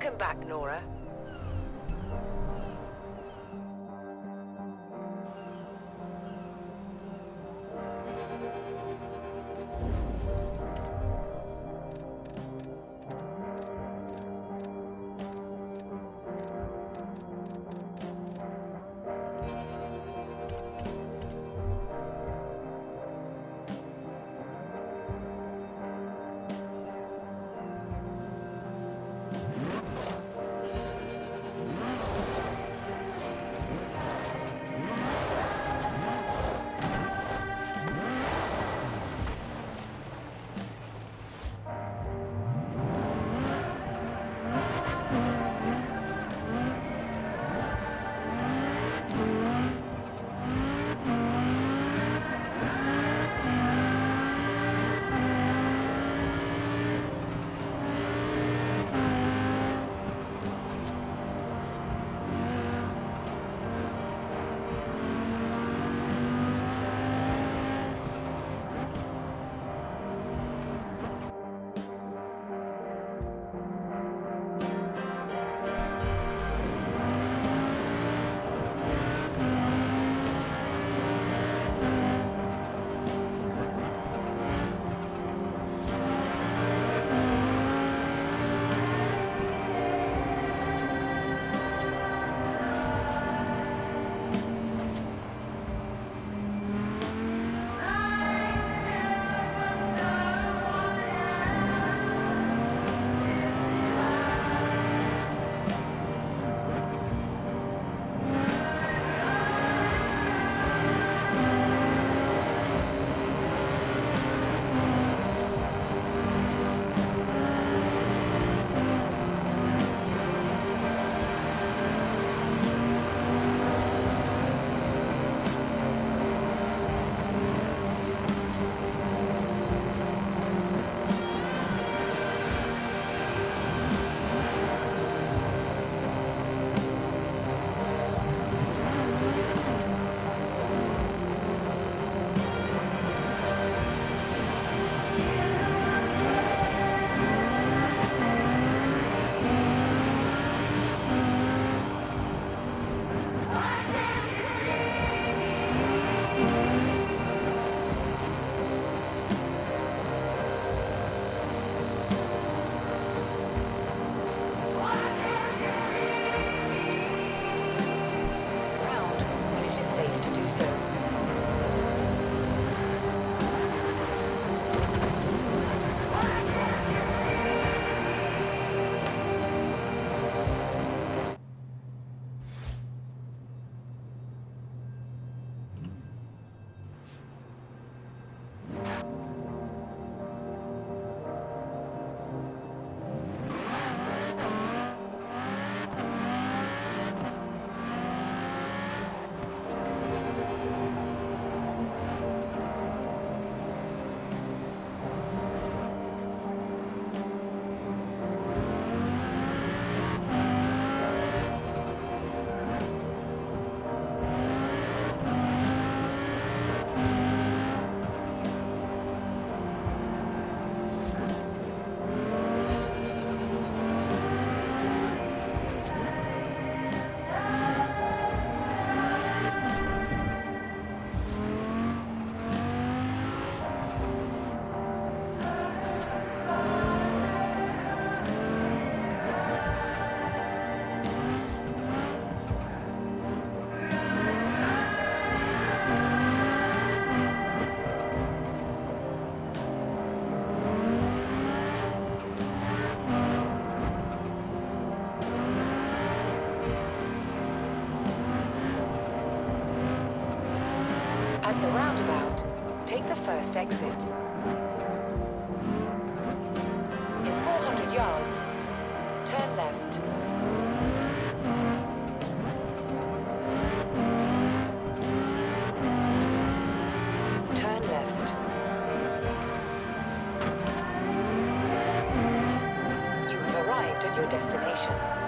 Welcome back, Nora. First exit. In 400 yards, turn left. Turn left. You have arrived at your destination.